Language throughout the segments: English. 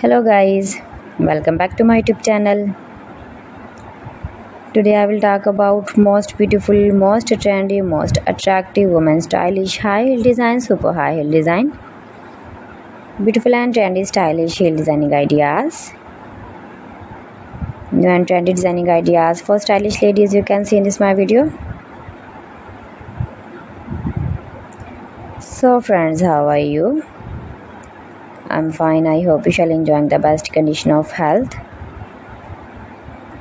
hello guys. Welcome back to my youtube channel. Today i will talk about most beautiful most trendy most attractive women stylish high heel design super high heel design. Beautiful and trendy stylish heel designing ideas. New and trendy designing ideas for stylish ladies you can see in this my video. So friends how are you I'm fine. I hope you shall enjoying the best condition of health.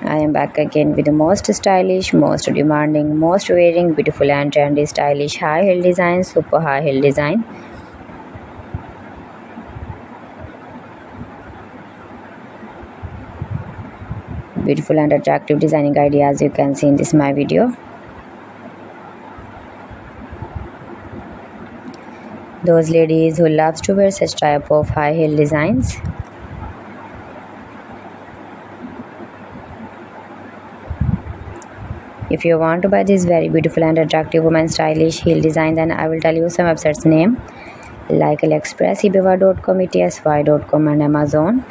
I am back again with the most stylish, most demanding, most wearing beautiful and trendy stylish high heel design, super high heel design. Beautiful and attractive designing ideas you can see in this my video. Those ladies who loves to wear such type of high heel designs? If you want to buy this very beautiful and attractive woman stylish heel design then i will tell you some websites name. Like aliexpress ebaywar.com etsy.com and amazon.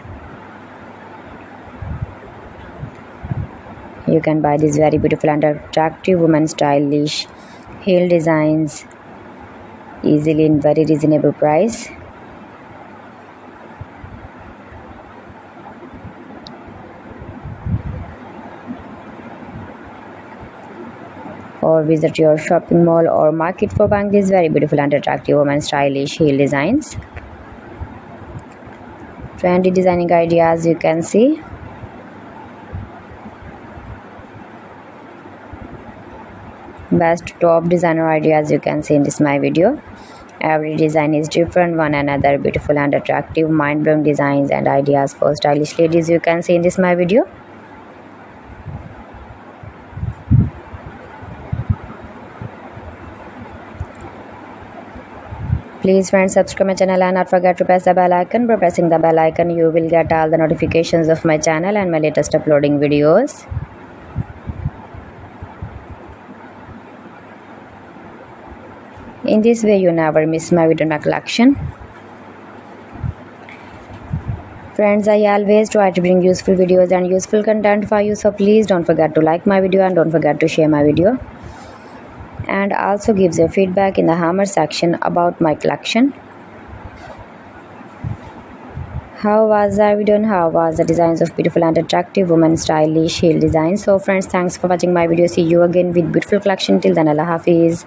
You can buy these very beautiful and attractive woman stylish heel designs easily in very reasonable price. Or visit your shopping mall or market for buying very beautiful and attractive women stylish heel designs. Trendy designing ideas you can see best top designer ideas you can see in this my video. Every design is different one another beautiful and attractive mind-blowing designs and ideas for stylish ladies you can see in this my video. Please friends subscribe my channel and not forget to press the bell icon. By pressing the bell icon you will get all the notifications of my channel and my latest uploading videos in this way you never miss my video collection. Friends i always try to bring useful videos and useful content for you so please don't forget to like my video and don't forget to share my video. And also gives your feedback in the hammer section about my collection. How was the video and how was the designs of beautiful and attractive women stylish heel designs? So friends thanks for watching my video. See you again with beautiful collection. Till then allah hafiz